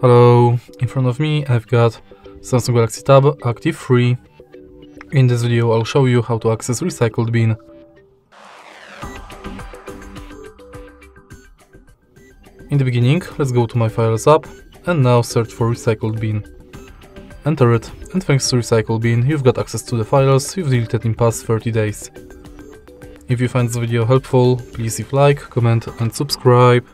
Hello, in front of me I've got Samsung Galaxy Tab Active 3. In this video I'll show you how to access Recycled Bin. In the beginning, let's go to My Files app and now search for Recycled Bin. Enter it, and thanks to Recycled Bin, you've got access to the files you've deleted in past 30 days. If you find this video helpful, please leave like, comment and subscribe.